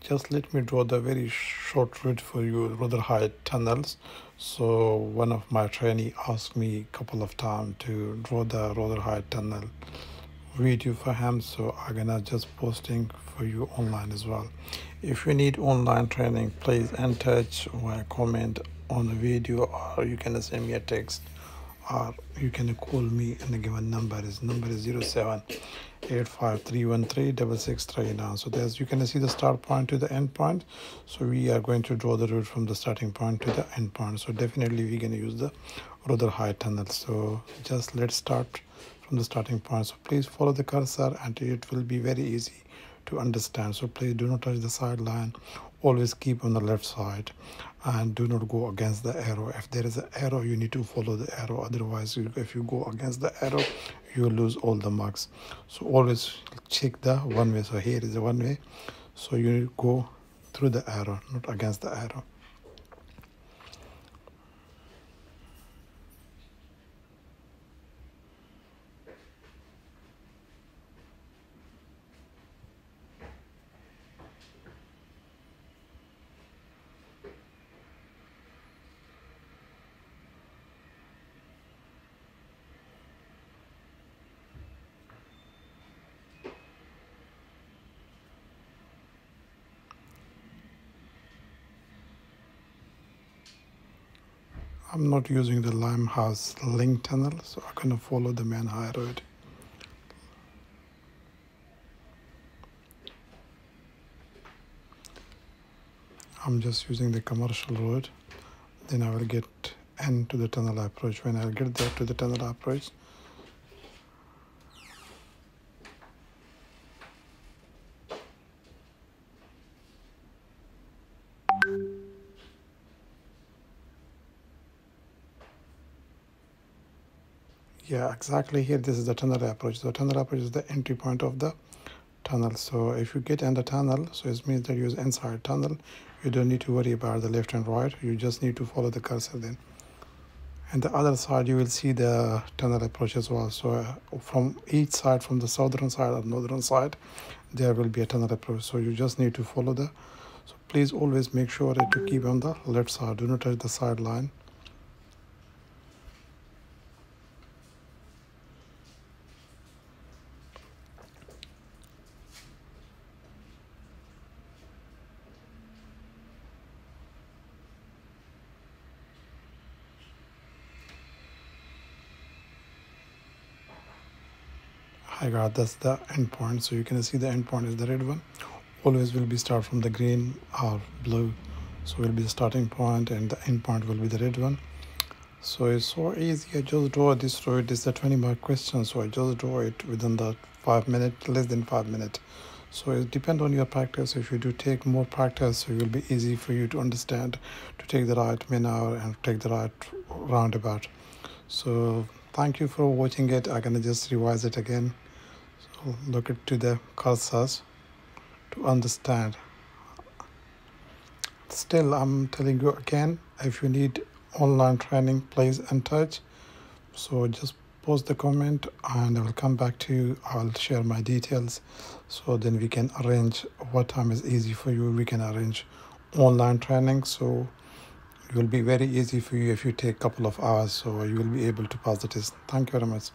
just let me draw the very short route for you Rotherhithe tunnels. So one of my trainee asked me a couple of times to draw the Rotherhithe tunnel video for him. So i'm gonna just posting for you online as well. If you need online training please enter or comment on the video or you can send me a text or you can call me and the given number. Is number is 07 85313 so there's you can see the start point to the end point. So we are going to draw the route from the starting point to the end point. So definitely we're going to use the Rotherhithe tunnel. So just let's start from the starting point. So please follow the cursor and it will be very easy to understand. So please do not touch the sideline. Always keep on the left side and do not go against the arrow. If there is an arrow you need to follow the arrow. Otherwise if you go against the arrow you lose all the marks. So always check the one way. So here is the one way. So you go through the arrow not against the arrow I'm not using the Limehouse link tunnel, so I'm going to follow the main high road. I'm just using the commercial road. Then I will get into the tunnel approach. When I get there to the tunnel approach, yeah exactly. Here this is the tunnel approach. The tunnel approach is the entry point of the tunnel. So if you get in the tunnel so it means that you're inside tunnel. You don't need to worry about the left and right. You just need to follow the cursor then. And the other side you will see the tunnel approach as well. So uh, from each side from the southern side or northern side there will be a tunnel approach. So you just need to follow the so please always make sure to keep on the left side. Do not touch the sideline I got that's the endpoint so you can see the endpoint is the red one. Always will be start from the green or blue. So will be the starting point and the endpoint will be the red one. So it's so easy. I just draw this row. It is the 20 mark question. So I just draw it within the five minutes less than five minutes so it depends on your practice. If you do take more practice it will be easy for you to understand to take the right maneuver and take the right roundabout. So thank you for watching it. I'm gonna just revise it again so look at to the cursors to understand. Still i'm telling you again if you need online training please and touch so just post the comment and i will come back to you. I'll share my details. So then we can arrange what time is easy for you. We can arrange online training. So it will be very easy for you if you take a couple of hours. So you will be able to pass the test. Thank you very much